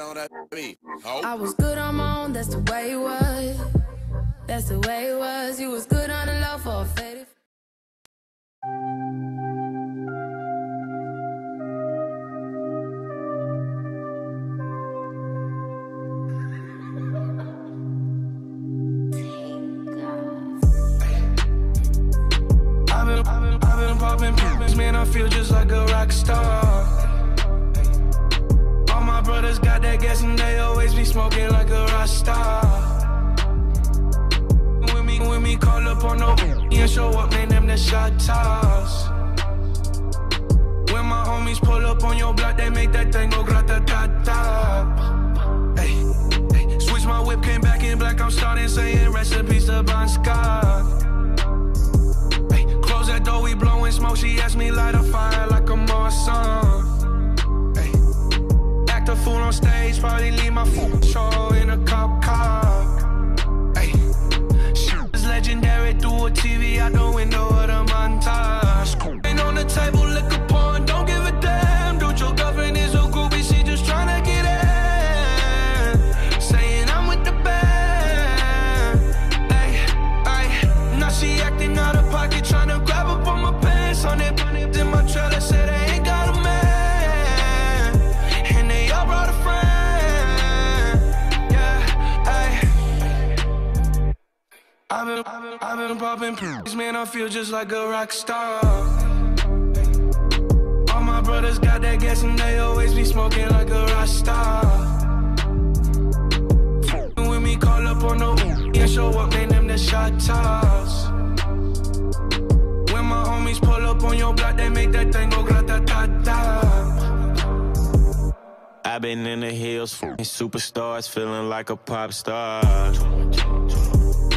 on that beat. I was good on my own, that's the way it was. That's the way it was. You was good on the low for a faded. I've been, I've been, I've been popping pills, man. I feel just like a rock star. Smoking like a Rasta. When me, when me call up on no and show up, man, them the shot. When my homies pull up on your block, they make that thing go grata ta ta. Switch my whip, came back in black. I'm starting saying recipes to Bon Scott. TV out the I've been, I've been, popping pills, man. I feel just like a rock star. All my brothers got that gas and they always be smoking like a rock star. When me call up on the yeah, show up, man, them the shot toss. When my homies pull up on your block, they make that thing go grata ta ta. I've been in the hills, superstars, feeling like a pop star.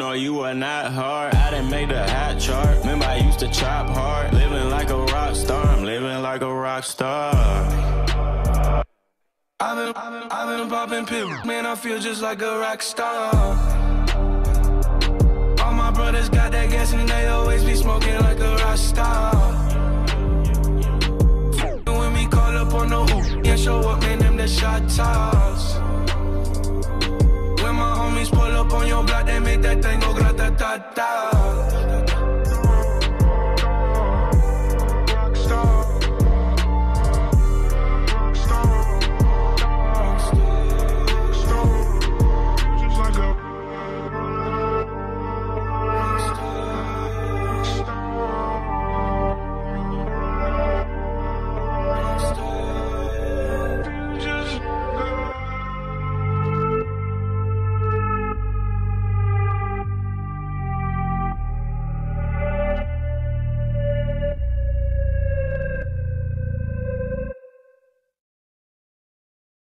tart. You are not hard. I didn't make the hot chart. Remember I used to chop hard. Living like a rock star, I'm living like a rock star. I've been, I've been, I've been popping pills, man. I feel just like a rock star. All my brothers got that gas and they always be smoking like a rock star. When we call up on the yeah, show up, man, them the shot toss. When my homies pull up on your block, te tengo grata, ta, ta.